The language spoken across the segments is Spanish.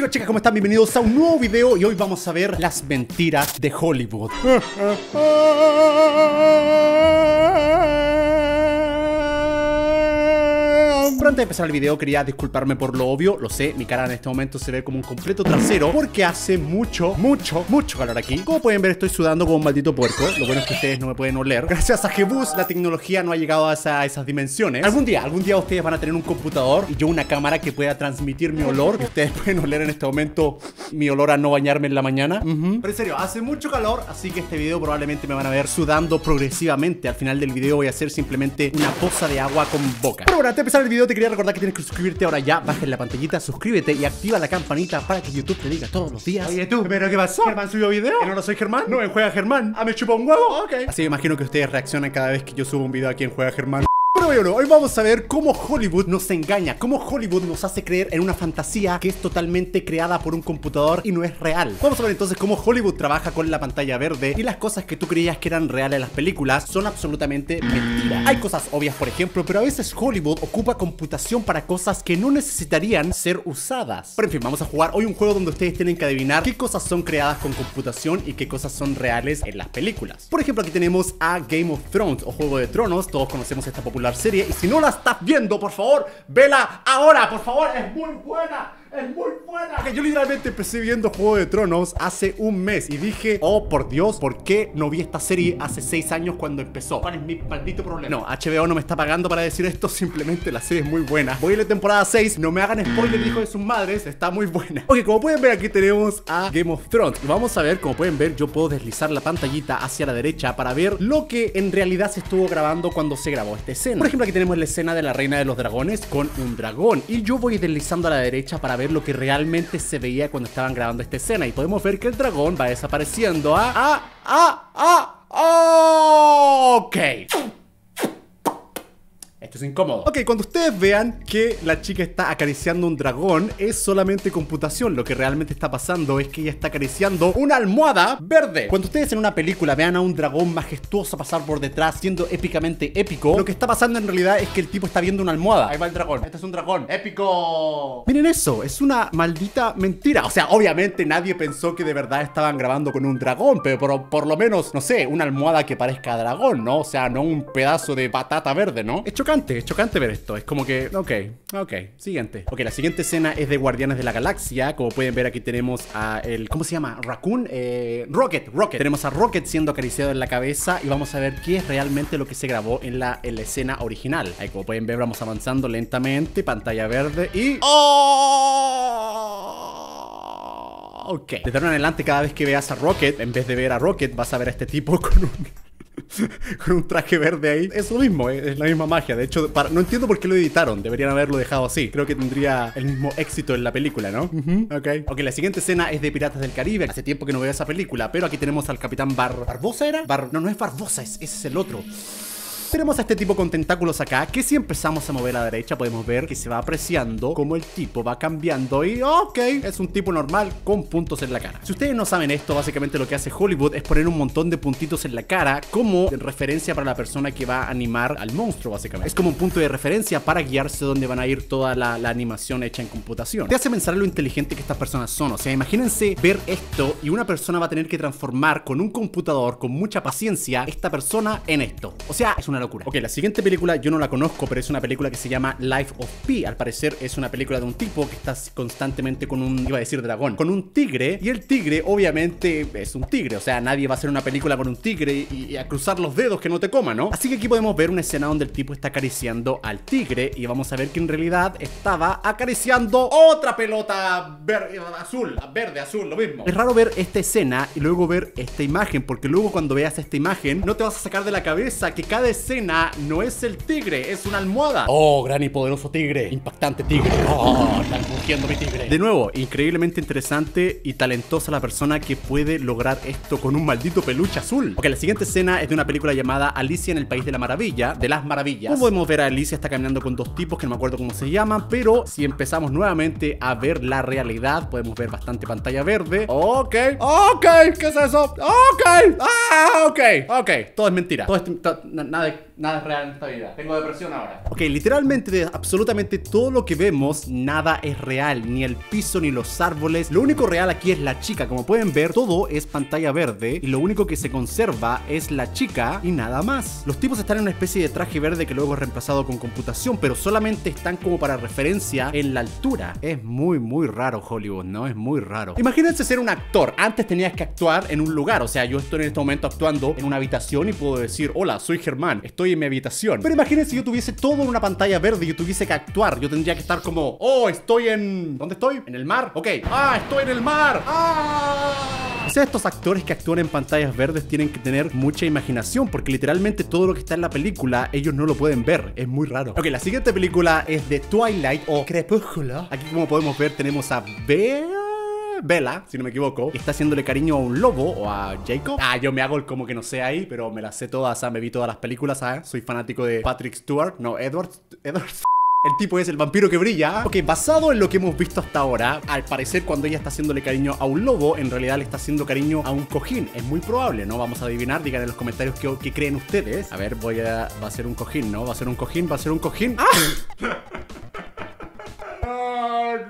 chicos, chicas, ¿cómo están? Bienvenidos a un nuevo video y hoy vamos a ver las mentiras de Hollywood. antes de empezar el video quería disculparme por lo obvio, lo sé, mi cara en este momento se ve como un completo trasero porque hace mucho, mucho, mucho calor aquí. Como pueden ver estoy sudando como un maldito puerco, lo bueno es que ustedes no me pueden oler. Gracias a Jebus la tecnología no ha llegado a, esa- a esesas dimensiones. Algún día, algún día ustedes van a tener un computador y yo una cámara que pueda transmitir mi olor y ustedes pueden oler en este momento mi olor a no bañarme en la mañana. Pero en serio, hace mucho calor, así que este video probablemente me van a ver sudando progresivamente. Al final del video voy a hacer simplemente una poza de agua con boca. Pero bueno, antes de empezar el video te quería recordar que tienes que suscribirte ahora ya. Baja en la pantallita, suscríbete y activa la campanita para que YouTube te diga todos los días. Oye tú, ¿pero qué pasó? ¿Germán subió video? ¿Que no lo soy Germán? No, en Juega Germán. ¿Ah, me chupa un huevo? Ok. Así que imagino que ustedes reaccionan cada vez que yo subo un video aquí en Juega Germán. Pero bueno, hoy vamos a ver cómo Hollywood nos engaña, cómo Hollywood nos hace creer en una fantasía que es totalmente creada por un computador y no es real. Vamos a ver entonces cómo Hollywood trabaja con la pantalla verde y las cosas que tú creías que eran reales en las películas son absolutamente mentiras. Hay cosas obvias, por ejemplo, pero a veces Hollywood ocupa computación para cosas que no necesitarían ser usadas. Pero en fin, vamos a jugar hoy un juego donde ustedes tienen que adivinar qué cosas son creadas con computación y qué cosas son reales en las películas. Por ejemplo, aquí tenemos a Game of Thrones o Juego de Tronos, todos conocemos esta popular serie y si no la estás viendo, por favor, vela ahora, por favor, es muy buena. Es muy yo literalmente empecé viendo Juego de Tronos hace un mes y dije, oh por Dios, ¿por qué no vi esta serie hace seis años cuando empezó? ¿Cuál es mi maldito problema? No, HBO no me está pagando para decir esto, simplemente la serie es muy buena. Voy a la temporada 6, no me hagan spoiler, hijo de sus madres, está muy buena. Ok, como pueden ver aquí tenemos a Game of Thrones y vamos a ver, como pueden ver, yo puedo deslizar la pantallita hacia la derecha para ver lo que en realidad se estuvo grabando cuando se grabó esta escena. Por ejemplo, aquí tenemos la escena de la Reina de los Dragones con un dragón y yo voy deslizando a la derecha para ver lo que realmente se veía cuando estaban grabando esta escena. Y podemos ver que el dragón va desapareciendo. A... a... a... a... ok. Esto es incómodo. Ok, cuando ustedes vean que la chica está acariciando un dragón, es solamente computación. Lo que realmente está pasando es que ella está acariciando una almohada verde. Cuando ustedes en una película vean a un dragón majestuoso pasar por detrás, siendo épicamente épico, lo que está pasando en realidad es que el tipo está viendo una almohada. Ahí va el dragón. Este es un dragón. ¡Épico! Miren eso, es una maldita mentira. O sea, obviamente nadie pensó que de verdad estaban grabando con un dragón, pero por, por lo menos, no sé, una almohada que parezca dragón, ¿no? O sea, no un pedazo de patata verde, ¿no? Es chocante, es chocante ver esto. Es como que, ok, ok, siguiente. Ok, la siguiente escena es de Guardianes de la Galaxia. Como pueden ver, aquí tenemos a el, ¿cómo se llama? Raccoon, eh, Rocket, Rocket. Tenemos a Rocket siendo acariciado en la cabeza y vamos a ver qué es realmente lo que se grabó en la, en la escena original. Ahí, como pueden ver, vamos avanzando lentamente, pantalla verde y... ¡Oh! Ok. Desde ahora en adelante, cada vez que veas a Rocket, en vez de ver a Rocket, vas a ver a este tipo con un con un traje verde ahí. Es lo mismo, eh, es la misma magia. De hecho, para- no entiendo por qué lo editaron. Deberían haberlo dejado así. Creo que tendría el mismo éxito en la película, ¿no? Ujú, ok. Ok, la siguiente escena es de Piratas del Caribe. Hace tiempo que no veo esa película, pero aquí tenemos al capitán Bar... ¿Barbosa era? Bar... No, no es Barbosa, es- ese es el otro. Tenemos a este tipo con tentáculos acá, que si empezamos a mover a la derecha podemos ver que se va apreciando como el tipo va cambiando y ok, es un tipo normal con puntos en la cara. Si ustedes no saben esto, básicamente lo que hace Hollywood es poner un montón de puntitos en la cara como referencia para la persona que va a animar al monstruo, básicamente. Es como un punto de referencia para guiarse donde van a ir toda la, la animación hecha en computación. Te hace pensar en lo inteligente que estas personas son, o sea, imagínense ver esto y una persona va a tener que transformar con un computador con mucha paciencia esta persona en esto. O sea, es una locura. Ok, la siguiente película yo no la conozco, pero es una película que se llama Life of Pi. Al parecer es una película de un tipo que está constantemente con un, iba a decir dragón, con un tigre. Y el tigre obviamente es un tigre. O sea, nadie va a hacer una película con un tigre y, a cruzar los dedos que no te coma, ¿no? Así que aquí podemos ver una escena donde el tipo está acariciando al tigre y vamos a ver que en realidad estaba acariciando otra pelota verde, azul, verde, azul, lo mismo. Es raro ver esta escena y luego ver esta imagen, porque luego cuando veas esta imagen no te vas a sacar de la cabeza que cada escena no es el tigre, es una almohada. Oh, gran y poderoso tigre, impactante tigre. Oh, están rugiendo mi tigre. De nuevo, increíblemente interesante y talentosa la persona que puede lograr esto con un maldito peluche azul. Ok, la siguiente escena es de una película llamada Alicia en el País de la Maravilla, de las maravillas. Como podemos ver a Alicia está caminando con dos tipos que no me acuerdo cómo se llaman, pero si empezamos nuevamente a ver la realidad, podemos ver bastante pantalla verde. Ok, ok, ¿qué es eso? Ok, ah, ok, ok, todo es mentira. Todo es, to- na- nada, nada es real en esta vida. Tengo depresión ahora. Ok, literalmente de absolutamente todo lo que vemos, nada es real. Ni el piso, ni los árboles. Lo único real aquí es la chica. Como pueden ver, todo es pantalla verde. Y lo único que se conserva es la chica y nada más. Los tipos están en una especie de traje verde que luego es reemplazado con computación, pero solamente están como para referencia en la altura. Es muy, muy raro Hollywood, ¿no? Es muy raro. Imagínense ser un actor. Antes tenías que actuar en un lugar. O sea, yo estoy en este momento actuando en una habitación y puedo decir, hola, soy Germán, estoy en mi habitación. Pero imagínense si yo tuviese todo en una pantalla verde y yo tuviese que actuar. Yo tendría que estar como, oh, estoy en... ¿Dónde estoy? ¿En el mar? Ok. Ah, estoy en el mar. Ah. O sea, estos actores que actúan en pantallas verdes tienen que tener mucha imaginación porque literalmente todo lo que está en la película ellos no lo pueden ver. Es muy raro. Ok, la siguiente película es de Twilight o Crepúsculo. Aquí como podemos ver tenemos a Bea Bella, si no me equivoco, está haciéndole cariño a un lobo o a Jacob. Ah, yo me hago el como que no sé ahí, pero me las sé todas, sea, me vi todas las películas, ¿sabes? Soy fanático de Patrick Stewart, no, Edward, Edward el tipo es el vampiro que brilla. Ok, basado en lo que hemos visto hasta ahora, al parecer cuando ella está haciéndole cariño a un lobo, en realidad le está haciendo cariño a un cojín. Es muy probable, ¿no? Vamos a adivinar, digan en los comentarios qué, creen ustedes. A ver, voy a... Va a ser un cojín, ¿no? Va a ser un cojín, va a ser un cojín. ¡Ah!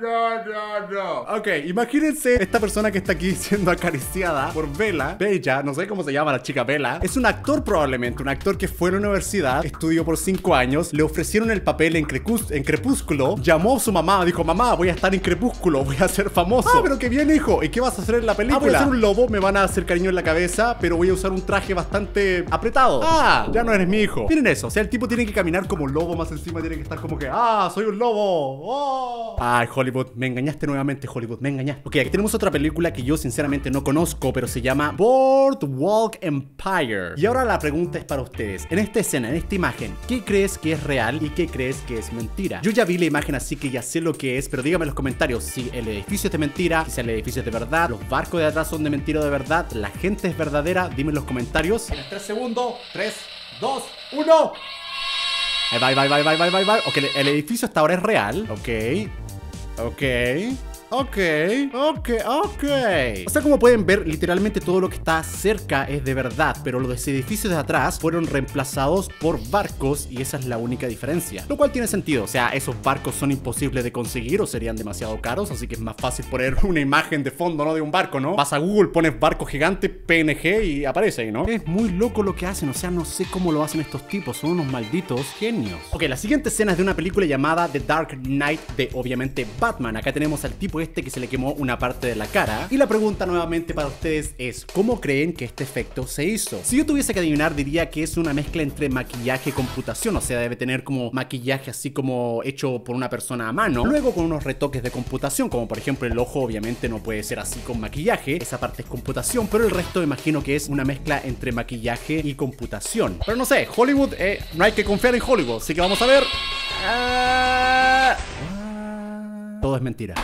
no, no, no. Ok, imagínense esta persona que está aquí siendo acariciada por Bella. Bella, no sé cómo se llama la chica Bella. Es un actor probablemente, un actor que fue a la universidad, estudió por 5 años, le ofrecieron el papel en, en Crepúsculo, llamó a su mamá, dijo, mamá, voy a estar en Crepúsculo, voy a ser famoso. Ah, pero qué bien, hijo. ¿Y qué vas a hacer en la película? Ah, voy a ser un lobo, me van a hacer cariño en la cabeza, pero voy a usar un traje bastante apretado. Ah, ya no eres mi hijo. Miren eso, o sea, el tipo tiene que caminar como un lobo, más encima tiene que estar como que, ah, soy un lobo. Oh. Ay, Hollywood, me engañaste nuevamente, Hollywood, me engañaste. Ok, aquí tenemos otra película que yo sinceramente no conozco, pero se llama Boardwalk Empire. Y ahora la pregunta es para ustedes. En esta escena, en esta imagen, ¿qué crees que es real y qué crees que es mentira? Yo ya vi la imagen, así que ya sé lo que es, pero dígame en los comentarios si el edificio es de mentira, si el edificio es de verdad, los barcos de atrás son de mentira o de verdad, la gente es verdadera, dime en los comentarios. En 3 segundos, 3, 2, 1. Bye, bye, bye, bye, bye, bye, bye. Ok, el edificio hasta ahora es real. Ok. Ok. Ok, ok, ok. O sea, como pueden ver, literalmente todo lo que está cerca es de verdad, pero los edificios de atrás fueron reemplazados por barcos y esa es la única diferencia. Lo cual tiene sentido, o sea, esos barcos son imposibles de conseguir o serían demasiado caros, así que es más fácil poner una imagen de fondo, ¿no? De un barco, ¿no? Vas a Google, pones barco gigante, PNG y aparece ahí, ¿no? Es muy loco lo que hacen, o sea, no sé cómo lo hacen estos tipos, son unos malditos genios. Ok, la siguiente escena es de una película llamada The Dark Knight de, obviamente, Batman. Acá tenemos al tipo este que se le quemó una parte de la cara. Y la pregunta nuevamente para ustedes es, ¿cómo creen que este efecto se hizo? Si yo tuviese que adivinar, diría que es una mezcla entre maquillaje y computación, o sea, debe tener como maquillaje así como hecho por una persona a mano, luego con unos retoques de computación, como por ejemplo el ojo obviamente no puede ser así con maquillaje, esa parte es computación, pero el resto imagino que es una mezcla entre maquillaje y computación. Pero no sé, Hollywood, eh, no hay que confiar en Hollywood, así que vamos a ver. Ah. Todo es mentira.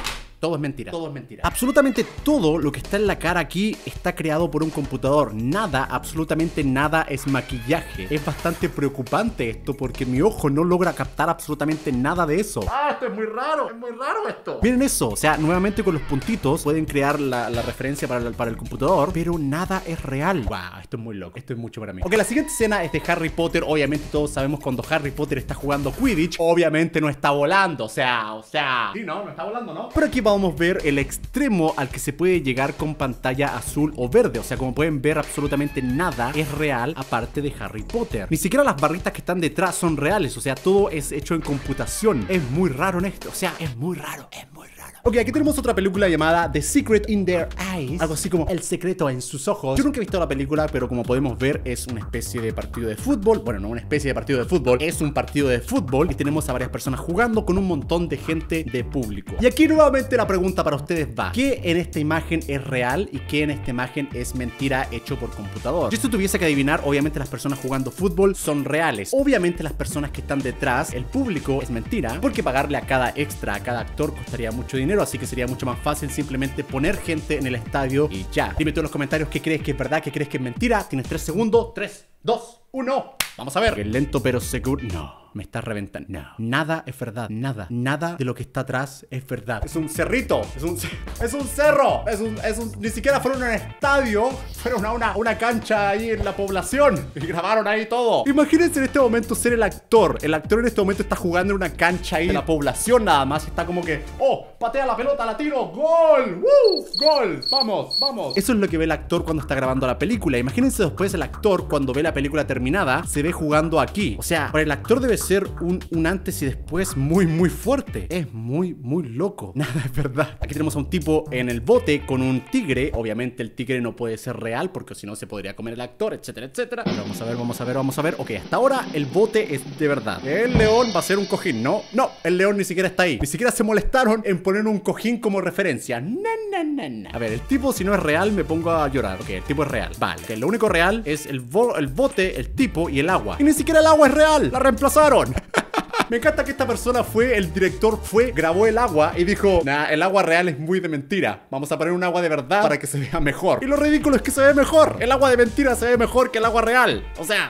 Todo es mentira. Todo es mentira. Absolutamente todo lo que está en la cara aquí está creado por un computador. Nada, absolutamente nada es maquillaje. Es bastante preocupante esto porque mi ojo no logra captar absolutamente nada de eso. Ah, esto es muy raro. Es muy raro esto. Miren eso. O sea, nuevamente con los puntitos pueden crear la, referencia para, para el computador, pero nada es real. Wow, esto es muy loco. Esto es mucho para mí. Ok, la siguiente escena es de Harry Potter. Obviamente todos sabemos cuando Harry Potter está jugando Quidditch, obviamente no está volando. O sea, o sea... Sí, no, no está volando, ¿no? Pero aquí vamos ver el extremo al que se puede llegar con pantalla azul o verde. O sea, como pueden ver, absolutamente nada es real aparte de Harry Potter. Ni siquiera las barritas que están detrás son reales. O sea, todo es hecho en computación. Es muy raro en esto. O sea, es muy raro. Es muy Ok, aquí tenemos otra película llamada The Secret in Their Eyes. Algo así como El secreto en sus ojos. Yo nunca he visto la película, pero como podemos ver, es una especie de partido de fútbol. Bueno, no una especie de partido de fútbol. Es un partido de fútbol y tenemos a varias personas jugando con un montón de gente de público. Y aquí nuevamente la pregunta para ustedes va. ¿Qué en esta imagen es real y qué en esta imagen es mentira hecho por computador? Si esto tuviese que adivinar, obviamente las personas jugando fútbol son reales. Obviamente las personas que están detrás, el público, es mentira. Porque pagarle a cada extra, a cada actor costaría mucho dinero así que sería mucho más fácil simplemente poner gente en el estadio y ya. Dime tú en los comentarios qué crees que es verdad, qué crees que es mentira. Tienes 3 segundos, 3, 2, 1. Vamos a ver. lento pero seguro. No. me está reventando. No, nada es verdad, nada, nada de lo que está atrás es verdad. Es un cerrito, es un, es un cerro, es un, es un, ni siquiera fueron a un estadio, fueron a una, una cancha ahí en la población y grabaron ahí todo. Imagínense en este momento ser el actor. El actor en este momento está jugando en una cancha ahí en la población nada más. Está como que, oh, patea la pelota, la tiro, gol, ¡Woo! gol, vamos, vamos. Eso es lo que ve el actor cuando está grabando la película. Imagínense después el actor cuando ve la película terminada, se ve jugando aquí. O sea, para el actor debe ser un, un antes y después muy, muy fuerte. Es muy, muy loco. Nada es verdad. Aquí tenemos a un tipo en el bote con un tigre. Obviamente el tigre no puede ser real porque si no se podría comer el actor, etcétera, etcétera. Pero vamos a ver, vamos a ver, vamos a ver. Ok, hasta ahora el bote es de verdad. El león va a ser un cojín. No, no, el león ni siquiera está ahí. Ni siquiera se molestaron en poner un cojín como referencia. No, no, no. A ver, el tipo si no es real me pongo a llorar. Ok, el tipo es real. Vale, lo único real es el, el bote, el tipo y el agua. Y ni siquiera el agua es real. La reemplazaron. Me encanta que esta persona fue, el director fue, grabó el agua y dijo, nah, el agua real es muy de mentira. Vamos a poner un agua de verdad para que se vea mejor. Y lo ridículo es que se ve mejor. El agua de mentira se ve mejor que el agua real. O sea...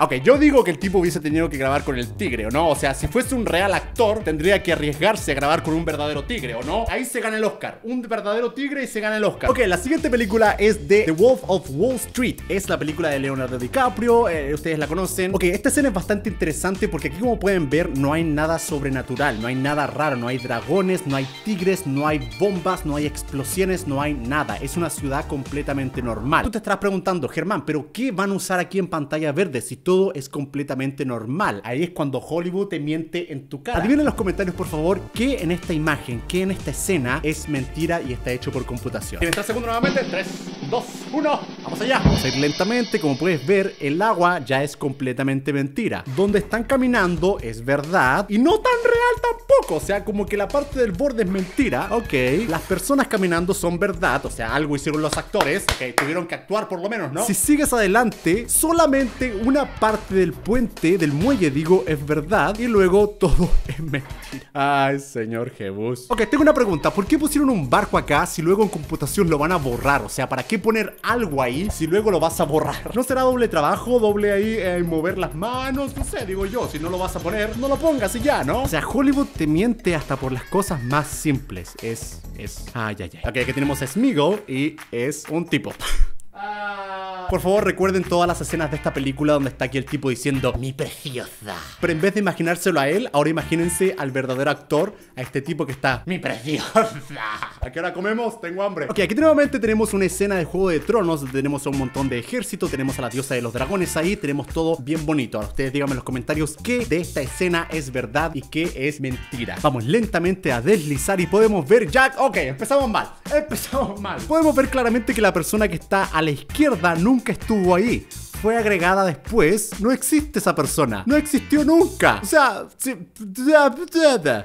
Ok, yo digo que el tipo hubiese tenido que grabar con el tigre, ¿o no? O sea, si fuese un real actor, tendría que arriesgarse a grabar con un verdadero tigre, ¿o no? Ahí se gana el Oscar. Un verdadero tigre y se gana el Oscar. Ok, la siguiente película es de The Wolf of Wall Street. Es la película de Leonardo DiCaprio. Eh, ustedes la conocen. Ok, esta escena es bastante interesante porque aquí, como pueden ver, no hay nada sobrenatural, no hay nada raro, no hay dragones, no hay tigres, no hay bombas, no hay explosiones, no hay nada. Es una ciudad completamente normal. Tú te estarás preguntando, Germán, ¿pero qué van a usar aquí en pantalla verde si todo es completamente normal. Ahí es cuando Hollywood te miente en tu cara. Adivinen en los comentarios, por favor, qué en esta imagen, qué en esta escena es mentira y está hecho por computación. En esta segundo nuevamente. 3, 2, 1. Vamos allá. Vamos a ir lentamente. Como puedes ver, el agua ya es completamente mentira. Donde están caminando es verdad y no tan real tampoco. O sea, como que la parte del borde es mentira. Ok. Las personas caminando son verdad. O sea, algo hicieron los actores. Ok, tuvieron que actuar por lo menos, ¿no? Si sigues adelante, solamente una parte del puente, del muelle, digo, es verdad. Y luego todo es mentira. Ay, señor Jebus. Ok, tengo una pregunta. ¿Por qué pusieron un barco acá si luego en computación lo van a borrar? O sea, ¿para qué poner algo ahí si luego lo vas a borrar? ¿No será doble trabajo? ¿Doble ahí eh, mover las manos? No sé, digo yo. Si no lo vas a poner, no lo pongas y ya, ¿no? O sea, Hollywood te miente hasta por las cosas más simples. Es, es... Ay, ay, ay. Ok, aquí tenemos a Smeagol y es un tipo. Por favor, recuerden todas las escenas de esta película donde está aquí el tipo diciendo Mi preciosa. Pero en vez de imaginárselo a él, ahora imagínense al verdadero actor, a este tipo que está Mi preciosa. ¿A qué hora comemos? Tengo hambre. Ok, aquí nuevamente tenemos una escena de Juego de Tronos. Donde tenemos a un montón de ejército, tenemos a la diosa de los dragones ahí, tenemos todo bien bonito. Ahora ustedes díganme en los comentarios qué de esta escena es verdad y qué es mentira. Vamos lentamente a deslizar y podemos ver Jack. Ok, empezamos mal. Empezamos mal. Podemos ver claramente que la persona que está a la izquierda nunca estuvo ahí fue agregada después, no existe esa persona. No existió nunca. O sea,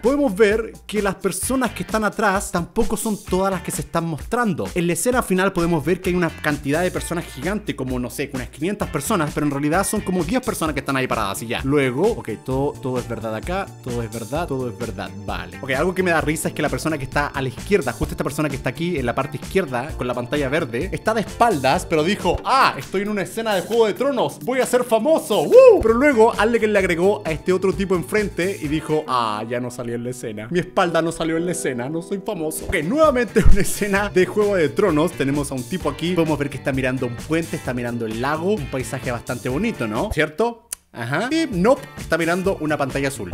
podemos ver que las personas que están atrás tampoco son todas las que se están mostrando. En la escena final podemos ver que hay una cantidad de personas gigante, como no sé, unas 500 personas, pero en realidad son como 10 personas que están ahí paradas y ya. Luego, ok, todo, todo es verdad acá, todo es verdad, todo es verdad. Vale. Ok, algo que me da risa es que la persona que está a la izquierda, justo esta persona que está aquí en la parte izquierda, con la pantalla verde, está de espaldas, pero dijo, ah, estoy en una escena de juego de Tronos, voy a ser famoso. Pero luego alguien le agregó a este otro tipo enfrente y dijo, ah, ya no salió en la escena. Mi espalda no salió en la escena, no soy famoso. Ok, nuevamente una escena de Juego de Tronos. Tenemos a un tipo aquí, podemos ver que está mirando un puente, está mirando el lago, un paisaje bastante bonito, ¿no? ¿Cierto? Ajá. Y Nope está mirando una pantalla azul.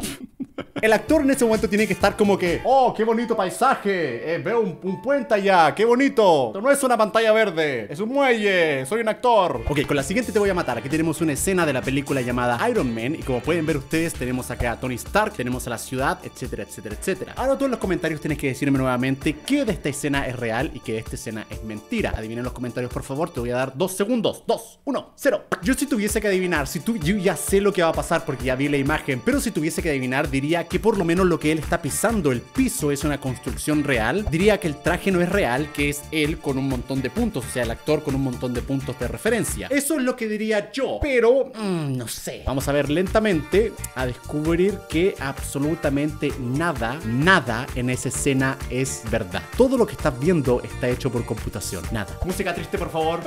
El actor en ese momento tiene que estar como que, oh, qué bonito paisaje, eh, veo un, puente allá, qué bonito. Esto no es una pantalla verde, es un muelle, soy un actor. Ok, con la siguiente te voy a matar. Aquí tenemos una escena de la película llamada Iron Man y como pueden ver ustedes, tenemos acá a Tony Stark, tenemos a la ciudad, etcétera, etcétera, etcétera. Ahora tú en los comentarios tienes que decirme nuevamente qué de esta escena es real y qué de esta escena es mentira. Adivinen en los comentarios, por favor, te voy a dar dos segundos. Dos, uno, cero. Yo si tuviese que adivinar, si tú, yo ya sé lo que va a pasar porque ya vi la imagen, pero si tuviese que adivinar, diría que por lo menos lo que él está pisando, el piso, es una construcción real. Diría que el traje no es real, que es él con un montón de puntos, o sea, el actor con un montón de puntos de referencia. Eso es lo que diría yo, pero mm, no sé. Vamos a ver lentamente a descubrir que absolutamente nada, nada en esa escena es verdad. Todo lo que estás viendo está hecho por computación. Nada. Música triste, por favor.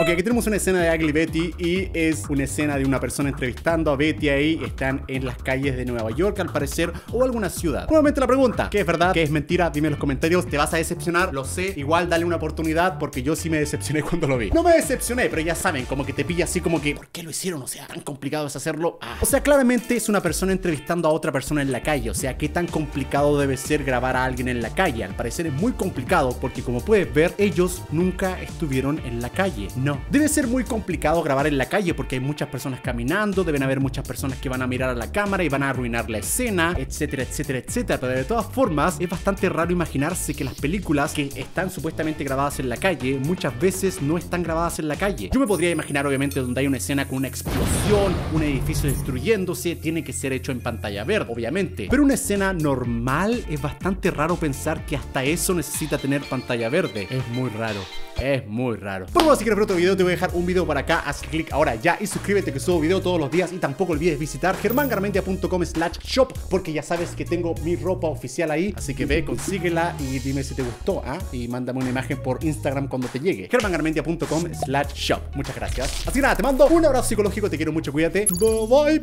Ok, aquí tenemos una escena de Ugly Betty y es una escena de una persona entrevistando a Betty ahí. Están en las calles de Nueva York, al parecer, o alguna ciudad. Nuevamente la pregunta, ¿qué es verdad? ¿Qué es mentira? Dime en los comentarios. ¿Te vas a decepcionar? Lo sé. Igual dale una oportunidad porque yo sí me decepcioné cuando lo vi. No me decepcioné, pero ya saben, como que te pilla así como que, ¿por qué lo hicieron? O sea, tan complicado es hacerlo. Ah. O sea, claramente es una persona entrevistando a otra persona en la calle. O sea, ¿qué tan complicado debe ser grabar a alguien en la calle? Al parecer es muy complicado porque como puedes ver, ellos nunca estuvieron en la calle. No. Debe ser muy complicado grabar en la calle porque hay muchas personas caminando, deben haber muchas personas que van a mirar a la cámara y van a arruinar la escena, etcétera, etcétera, etcétera. Pero de todas formas, es bastante raro imaginarse que las películas que están supuestamente grabadas en la calle, muchas veces no están grabadas en la calle. Yo me podría imaginar, obviamente, donde hay una escena con una explosión, un edificio destruyéndose, tiene que ser hecho en pantalla verde, obviamente. Pero una escena normal es bastante raro pensar que hasta eso necesita tener pantalla verde. Es muy raro. Es muy raro. Por bueno, si quieres ver otro video, te voy a dejar un video por acá. Haz clic ahora ya y suscríbete que subo video todos los días. Y tampoco olvides visitar germangarmentia.com slash shop porque ya sabes que tengo mi ropa oficial ahí. Así que ve, consíguela y dime si te gustó. ¿ah? Y mándame una imagen por Instagram cuando te llegue. germangarmentia.com slash shop. Muchas gracias. Así que nada, te mando un abrazo psicológico. Te quiero mucho. Cuídate. Bye bye.